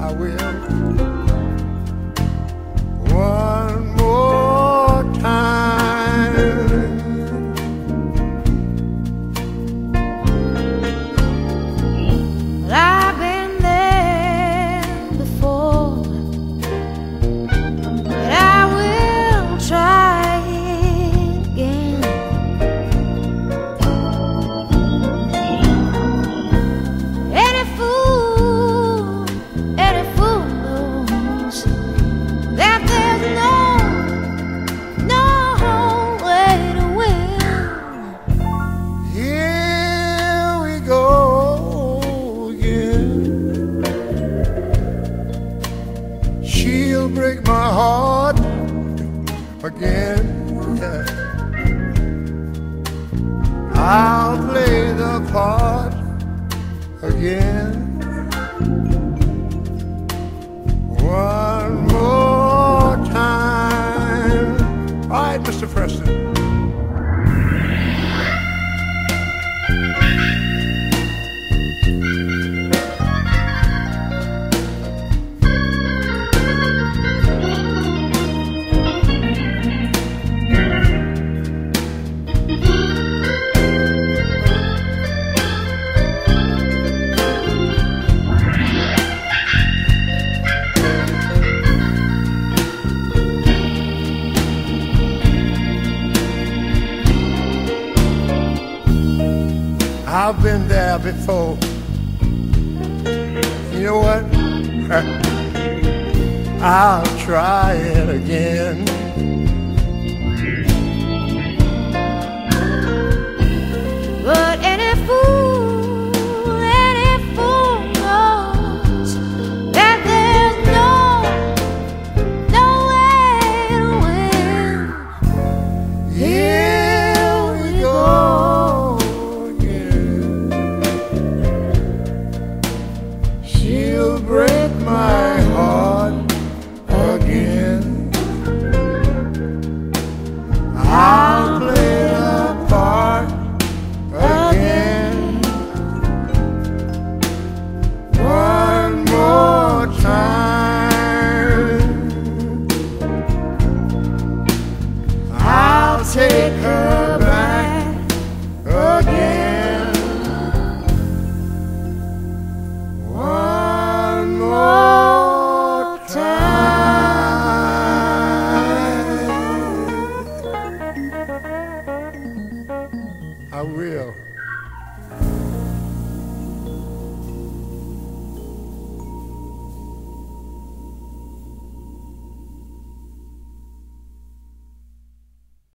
I will. break my heart again. I'll play the part again. One more time. All right, Mr. Preston. I've been there before. You know what? I'll try it again. Break my heart again. I'll play the part again. One more time. I'll take her I will.